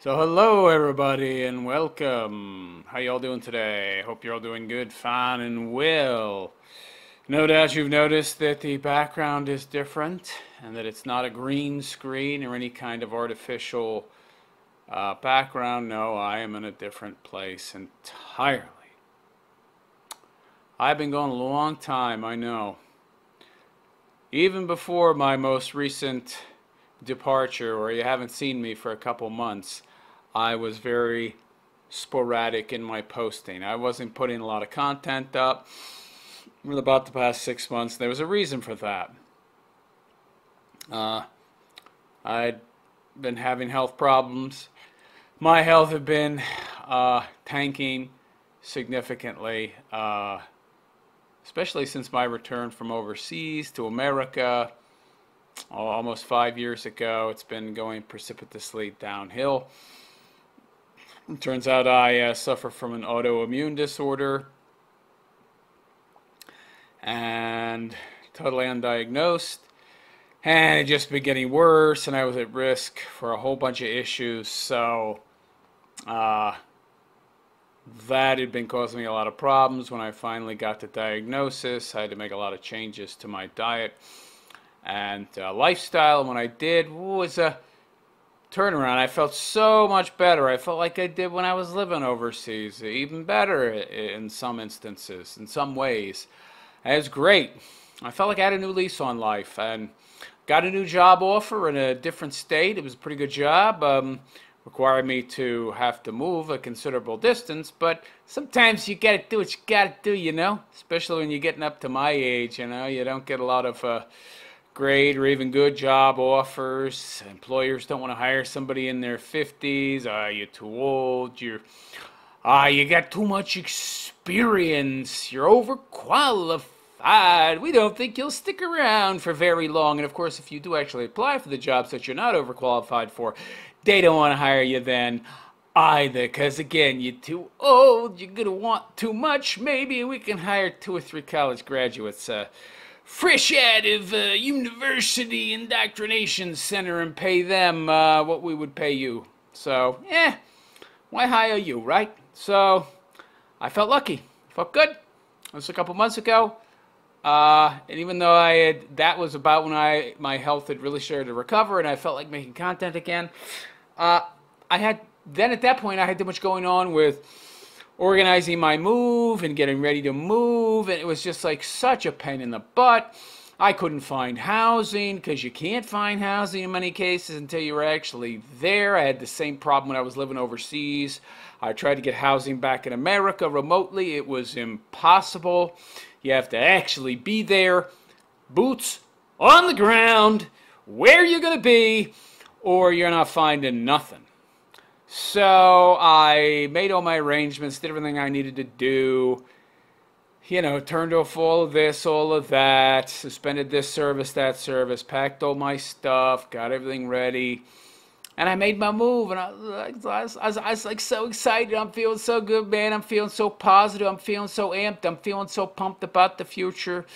So hello everybody and welcome. How y'all doing today? Hope you're all doing good, fine and well. No doubt you've noticed that the background is different and that it's not a green screen or any kind of artificial uh, background. No, I am in a different place entirely. I've been gone a long time, I know. Even before my most recent departure, or you haven't seen me for a couple months, I was very sporadic in my posting. I wasn't putting a lot of content up for about the past six months. There was a reason for that. Uh, I'd been having health problems. My health had been uh, tanking significantly, uh, especially since my return from overseas to America almost five years ago. It's been going precipitously downhill. It turns out I uh, suffer from an autoimmune disorder and totally undiagnosed. And it just been getting worse, and I was at risk for a whole bunch of issues. So, uh, that had been causing me a lot of problems. When I finally got the diagnosis, I had to make a lot of changes to my diet and uh, lifestyle. And when I did, was a turnaround. I felt so much better. I felt like I did when I was living overseas, even better in some instances, in some ways. And it was great. I felt like I had a new lease on life and got a new job offer in a different state. It was a pretty good job. Um, required me to have to move a considerable distance, but sometimes you gotta do what you gotta do, you know? Especially when you're getting up to my age, you know? You don't get a lot of. Uh, great or even good job offers. Employers don't want to hire somebody in their 50s. Ah, uh, you're too old. You're ah, uh, you got too much experience. You're overqualified. We don't think you'll stick around for very long. And of course, if you do actually apply for the jobs that you're not overqualified for, they don't want to hire you then either because again you're too old you're gonna want too much maybe we can hire two or three college graduates uh, fresh out of uh, university indoctrination center and pay them uh, what we would pay you. So, yeah, why hire you, right? So, I felt lucky. Felt good. It was a couple months ago. Uh, and even though I had, that was about when I my health had really started to recover and I felt like making content again. Uh, I had then at that point I had too much going on with organizing my move and getting ready to move. And it was just like such a pain in the butt. I couldn't find housing because you can't find housing in many cases until you're actually there. I had the same problem when I was living overseas. I tried to get housing back in America remotely. It was impossible. You have to actually be there, boots on the ground, where you're going to be, or you're not finding nothing. So I made all my arrangements, did everything I needed to do. You know, turned off all of this, all of that, suspended this service, that service, packed all my stuff, got everything ready. And I made my move, and I, I, was, I, was, I was like so excited. I'm feeling so good, man. I'm feeling so positive. I'm feeling so amped. I'm feeling so pumped about the future.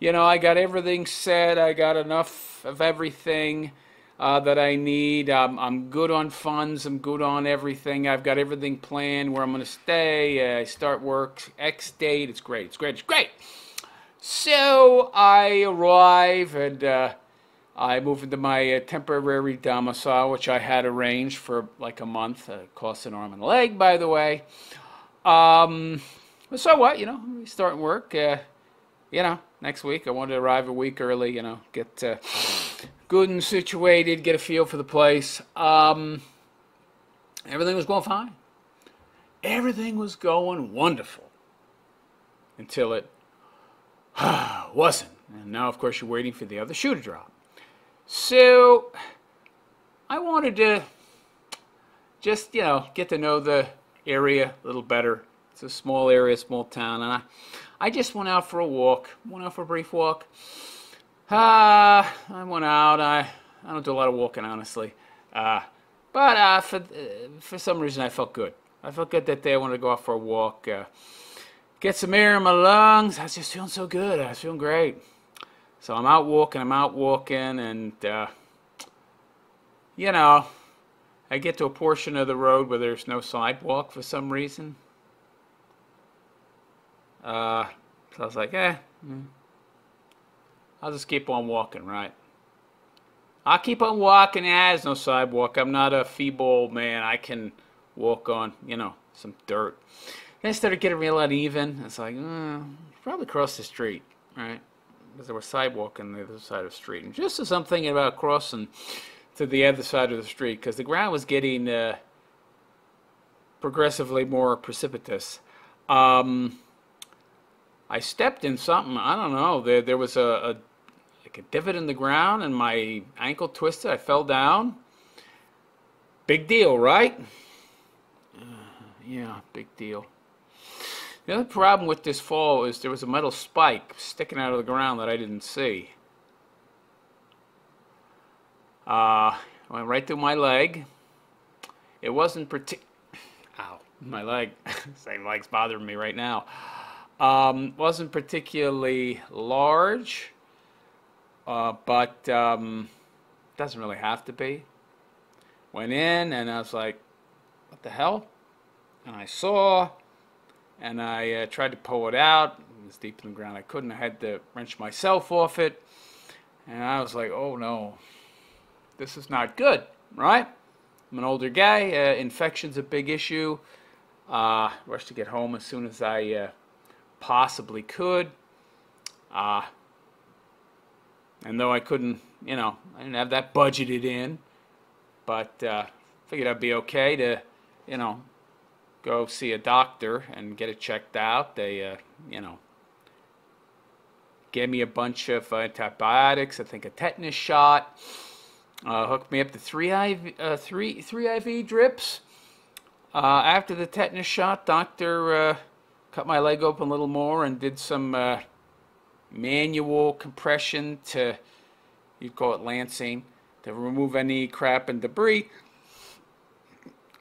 You know, I got everything set. I got enough of everything uh, that I need. Um, I'm good on funds. I'm good on everything. I've got everything planned where I'm going to stay. Uh, I start work X date. It's great. It's great. It's great. So I arrive and uh, I move into my uh, temporary domicile, which I had arranged for like a month. Uh, costs an arm and a leg, by the way. Um, so what? You know, starting work. Uh, you know, next week. I wanted to arrive a week early. You know, get good and situated, get a feel for the place. Um, everything was going fine. Everything was going wonderful until it wasn't. And now, of course, you're waiting for the other shoe to drop. So, I wanted to just, you know, get to know the area a little better. It's a small area, small town, and I, I just went out for a walk, went out for a brief walk. Uh, I went out. I, I don't do a lot of walking, honestly. Uh, but uh, for, uh, for some reason, I felt good. I felt good that day. I wanted to go out for a walk, uh, get some air in my lungs. I was just feeling so good. I was feeling great. So I'm out walking. I'm out walking, and uh, you know, I get to a portion of the road where there's no sidewalk for some reason. Uh, so I was like, eh, mm. I'll just keep on walking, right? I'll keep on walking. Yeah, there's no sidewalk. I'm not a feeble old man. I can walk on, you know, some dirt. Then I started getting real uneven. It's like, mm, probably cross the street, right? Because there was sidewalk on the other side of the street. And just as I'm thinking about crossing to the other side of the street, because the ground was getting uh, progressively more precipitous, um, I stepped in something. I don't know. There, there was a, a like a divot in the ground, and my ankle twisted. I fell down. Big deal, right? Uh, yeah, big deal. The other problem with this fall is there was a metal spike sticking out of the ground that I didn't see. Uh, went right through my leg. It wasn't particular. Ow, my leg. Same leg's bothering me right now. Um, wasn't particularly large, uh, but um, doesn't really have to be. Went in and I was like, what the hell? And I saw, and I uh, tried to pull it out. It was deep in the ground. I couldn't. I had to wrench myself off it. And I was like, oh no, this is not good, right? I'm an older guy. Uh, infection's a big issue. Uh, rushed to get home as soon as I uh, possibly could. Uh, and though I couldn't, you know, I didn't have that budgeted in, but uh, figured I'd be okay to, you know, go see a doctor and get it checked out. They, uh, you know, gave me a bunch of antibiotics, I think a tetanus shot, uh, hooked me up to three IV, uh, three, three IV drips. Uh, after the tetanus shot, doctor uh, cut my leg open a little more and did some uh, manual compression to, you'd call it lancing, to remove any crap and debris.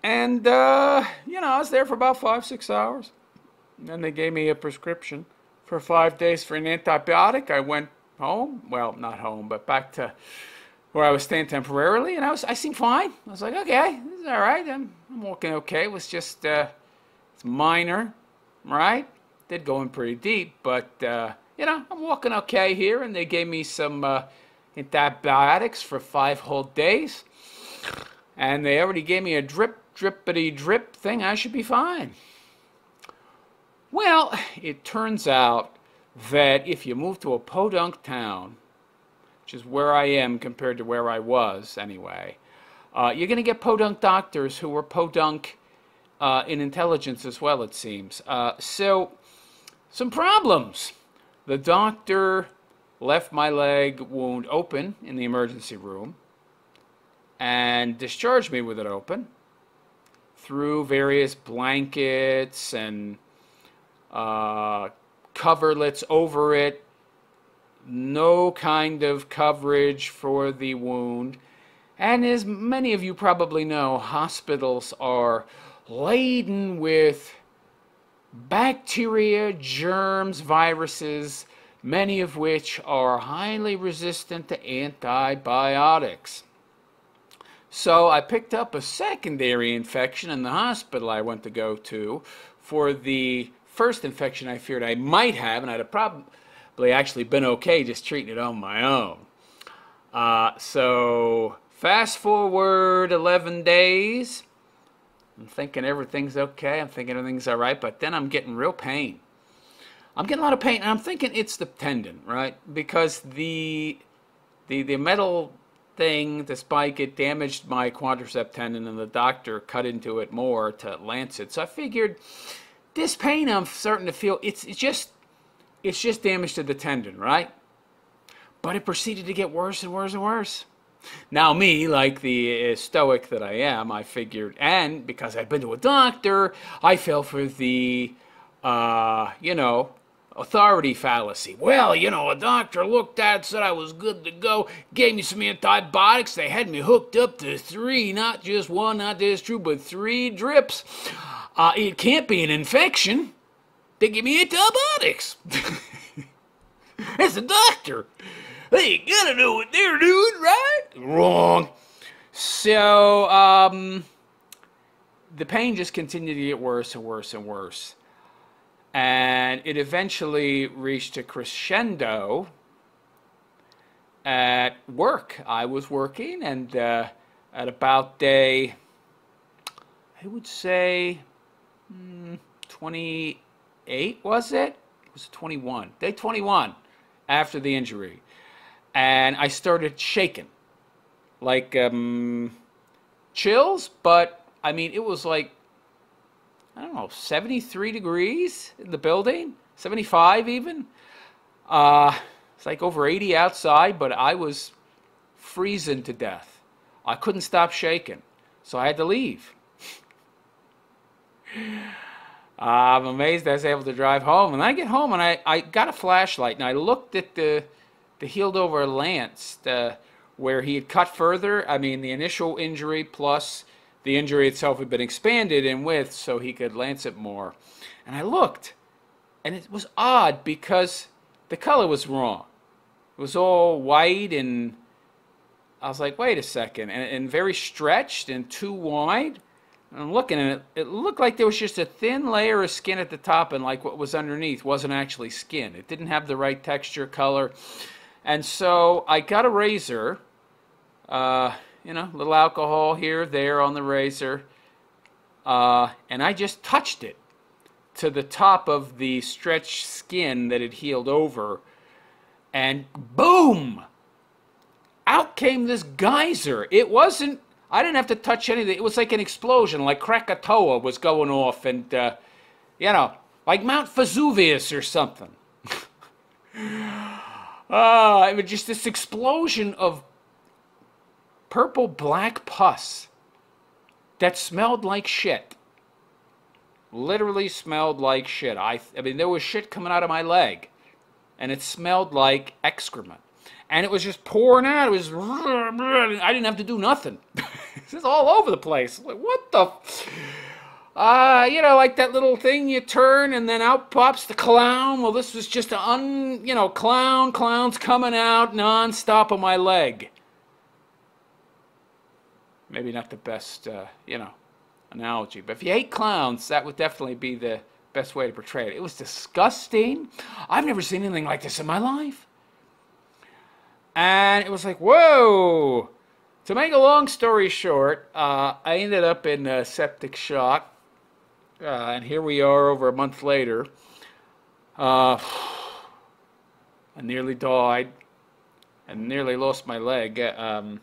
And, uh, you know, I was there for about five, six hours. And then they gave me a prescription for five days for an antibiotic. I went home. Well, not home, but back to where I was staying temporarily. And I was, I seemed fine. I was like, okay, this is all right. I'm, I'm walking okay. It was just, uh, it's minor right? Did go in pretty deep, but uh, you know, I'm walking okay here, and they gave me some uh, antibiotics for five whole days, and they already gave me a drip, drippity drip thing. I should be fine. Well, it turns out that if you move to a podunk town, which is where I am compared to where I was anyway, uh, you're going to get podunk doctors who are podunk uh, in intelligence as well, it seems. Uh, so, some problems. The doctor left my leg wound open in the emergency room and discharged me with it open through various blankets and uh, coverlets over it. No kind of coverage for the wound. And as many of you probably know, hospitals are laden with bacteria, germs, viruses, many of which are highly resistant to antibiotics. So I picked up a secondary infection in the hospital I went to go to for the first infection I feared I might have, and I'd have probably actually been okay just treating it on my own. Uh, so fast forward 11 days. I'm thinking everything's okay. I'm thinking everything's all right, but then I'm getting real pain. I'm getting a lot of pain, and I'm thinking it's the tendon, right? Because the the the metal thing, the spike, it damaged my quadricep tendon, and the doctor cut into it more to lance it. So I figured this pain I'm starting to feel it's it's just it's just damage to the tendon, right? But it proceeded to get worse and worse and worse. Now, me, like the uh, stoic that I am, I figured, and because I'd been to a doctor, I fell for the, uh, you know, authority fallacy. Well, you know, a doctor looked at, said I was good to go, gave me some antibiotics. They had me hooked up to three, not just one, not just two, but three drips. Uh, it can't be an infection. They give me antibiotics. As a doctor. They gotta know what they're doing, right? Wrong. So um, the pain just continued to get worse and worse and worse. And it eventually reached a crescendo at work. I was working, and uh, at about day, I would say, mm, 28, was it? It was 21. Day 21 after the injury. And I started shaking. Like um, chills, but I mean, it was like, I don't know, 73 degrees in the building, 75 even. Uh, it's like over 80 outside, but I was freezing to death. I couldn't stop shaking, so I had to leave. I'm amazed I was able to drive home. And I get home and I, I got a flashlight and I looked at the, the healed over lance the, where he had cut further. I mean, the initial injury plus the injury itself had been expanded in width so he could lance it more. And I looked and it was odd because the color was wrong. It was all white and I was like, wait a second, and, and very stretched and too wide. And I'm looking at it, it looked like there was just a thin layer of skin at the top and like what was underneath wasn't actually skin. It didn't have the right texture, color. And so I got a razor, uh, you know, a little alcohol here, there on the razor, uh, and I just touched it to the top of the stretched skin that had healed over, and boom! Out came this geyser. It wasn't I didn't have to touch anything. It was like an explosion, like Krakatoa was going off, and uh, you know, like Mount Vesuvius or something. Ah, uh, it was just this explosion of purple black pus that smelled like shit. Literally smelled like shit. I, I mean, there was shit coming out of my leg, and it smelled like excrement and it was just pouring out. It was, I didn't have to do nothing. it's all over the place. Like, what the? Uh, you know, like that little thing you turn and then out pops the clown. Well, this was just an un, you know, clown, clowns coming out nonstop on my leg. Maybe not the best, uh, you know, analogy, but if you hate clowns, that would definitely be the best way to portray it. It was disgusting. I've never seen anything like this in my life. And it was like, whoa! To make a long story short, uh, I ended up in septic shock. Uh, and here we are over a month later. Uh, I nearly died and nearly lost my leg. Um,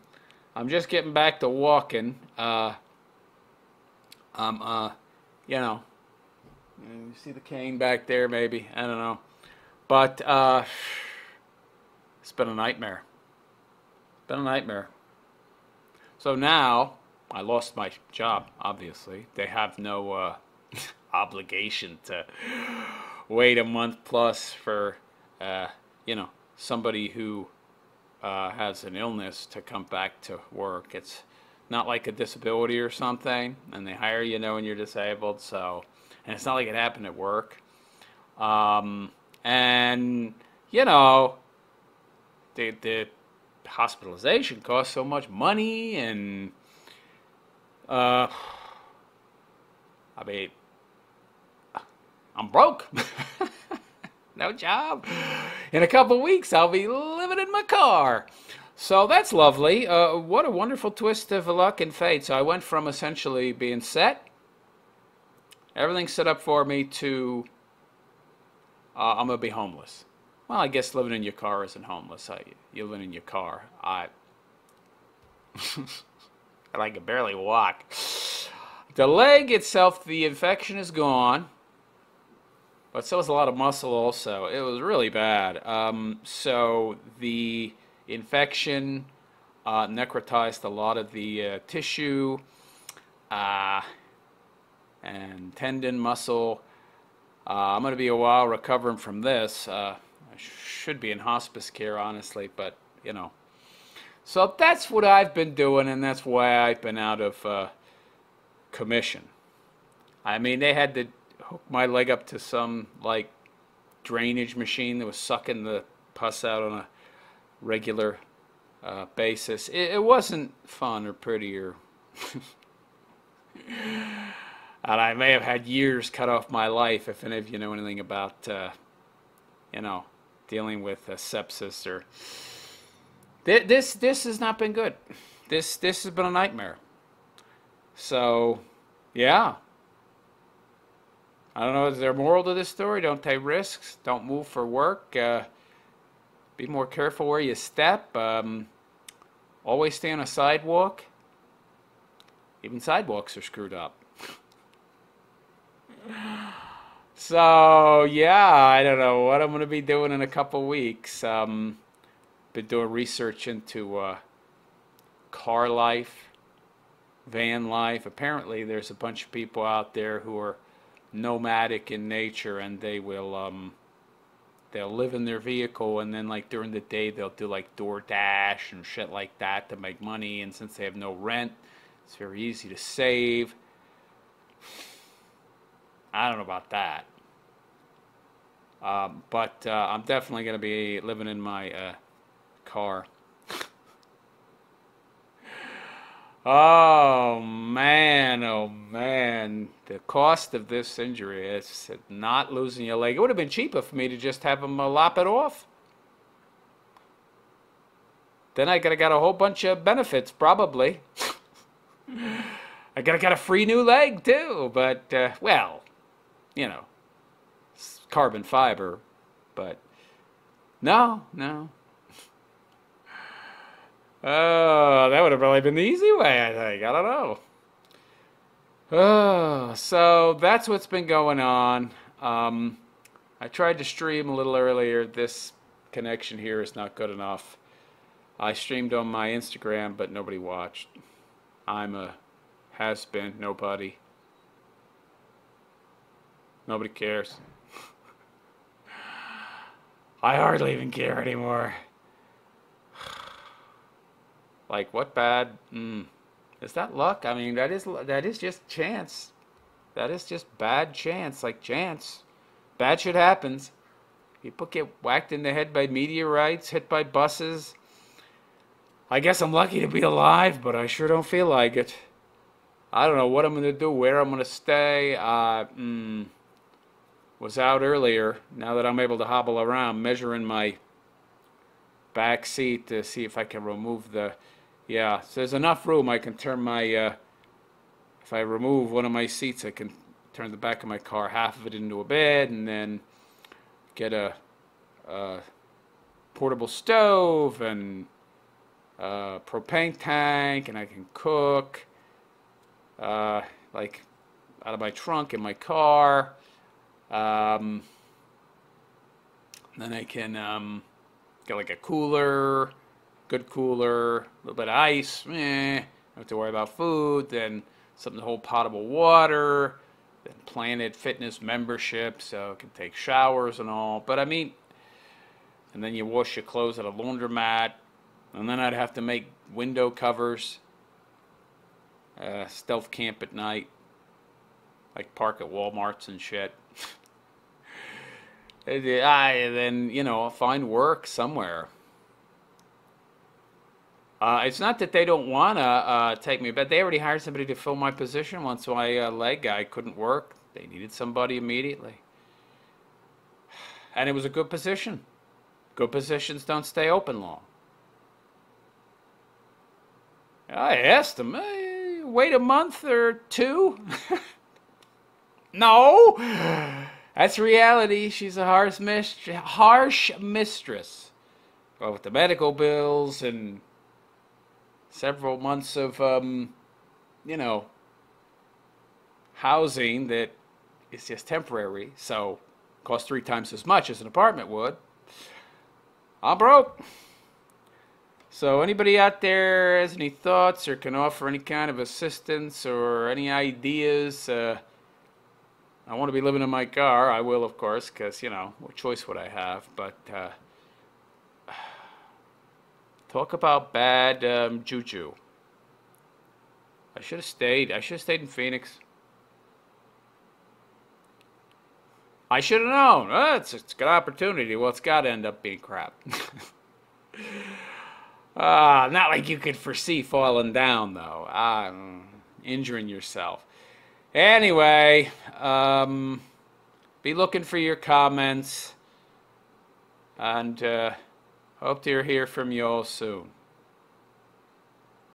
I'm just getting back to walking. Uh, um, uh, you know, you see the cane back there, maybe. I don't know. But, uh, it's been a nightmare. It's Been a nightmare. So now, I lost my job, obviously. They have no uh, obligation to wait a month plus for, uh, you know, somebody who uh, has an illness to come back to work. It's not like a disability or something, and they hire you knowing you're disabled. So, and it's not like it happened at work. Um, and you know, the, the hospitalization costs so much money and uh, I mean, I'm broke. no job. In a couple weeks, I'll be living in my car. So that's lovely. Uh, what a wonderful twist of luck and fate. So I went from essentially being set, everything set up for me, to uh, I'm going to be homeless. Well, I guess living in your car isn't homeless. I, you're living in your car. I, I can barely walk. The leg itself, the infection is gone, but so is a lot of muscle also. It was really bad. Um, so the infection uh, necrotized a lot of the uh, tissue uh, and tendon, muscle. Uh, I'm going to be a while recovering from this. Uh, should be in hospice care, honestly, but you know. So that's what I've been doing, and that's why I've been out of uh, commission. I mean, they had to hook my leg up to some like drainage machine that was sucking the pus out on a regular uh, basis. It, it wasn't fun or pretty or. and I may have had years cut off my life if any of you know anything about, uh, you know, dealing with uh, sepsis or. This this has not been good. This this has been a nightmare. So, yeah. I don't know. Is there a moral to this story? Don't take risks. Don't move for work. Uh, be more careful where you step. Um, always stay on a sidewalk. Even sidewalks are screwed up. so yeah, I don't know what I'm going to be doing in a couple weeks. Um, been doing research into uh, car life, van life. Apparently, there's a bunch of people out there who are nomadic in nature, and they will um, they'll live in their vehicle, and then like during the day they'll do like DoorDash and shit like that to make money. And since they have no rent, it's very easy to save. I don't know about that. Um, but uh, I'm definitely going to be living in my uh, car. Oh man, oh man. The cost of this injury is not losing your leg. It would have been cheaper for me to just have him uh, lop it off. Then I could have got a whole bunch of benefits, probably. I gotta get a free new leg too, but uh, well, you know, carbon fiber, but no, no. Oh, that would have probably been the easy way, I think. I don't know. Oh, so that's what's been going on. Um, I tried to stream a little earlier. This connection here is not good enough. I streamed on my Instagram, but nobody watched. I'm a has been nobody. Nobody cares. I hardly even care anymore. Like what bad? Mm, is that luck? I mean, that is that is just chance. That is just bad chance, like chance. Bad shit happens. People get whacked in the head by meteorites, hit by buses, I guess I'm lucky to be alive, but I sure don't feel like it. I don't know what I'm going to do, where I'm going to stay. Uh, mm, was out earlier, now that I'm able to hobble around, measuring my back seat to see if I can remove the... Yeah, so there's enough room. I can turn my... Uh, if I remove one of my seats, I can turn the back of my car, half of it into a bed, and then get a, a portable stove and uh, propane tank, and I can cook, uh, like out of my trunk in my car. Um, then I can um, get like a cooler, good cooler, a little bit of ice. Eh, don't have to worry about food. Then something to hold potable water. Then Planet Fitness membership, so I can take showers and all. But I mean, and then you wash your clothes at a laundromat. And then I'd have to make window covers, uh, stealth camp at night, like park at Walmarts and shit. I then you know find work somewhere. Uh, it's not that they don't want to uh, take me, but they already hired somebody to fill my position once my uh, leg guy couldn't work. They needed somebody immediately. And it was a good position. Good positions don't stay open long. I asked him, hey, wait a month or two? no, that's reality. She's a harsh, harsh mistress. Well, with the medical bills and several months of, um, you know, housing that is just temporary, so costs three times as much as an apartment would. I'm broke. So anybody out there has any thoughts or can offer any kind of assistance or any ideas? Uh, I want to be living in my car. I will, of course, because, you know, what choice would I have? But uh, talk about bad um, juju. I should have stayed. I should have stayed in Phoenix. I should have known. Oh, it's, it's a good opportunity. Well, it's got to end up being crap. Ah, not like you could foresee falling down, though. Mm, injuring yourself. Anyway, um, be looking for your comments. And uh, hope to hear from you all soon.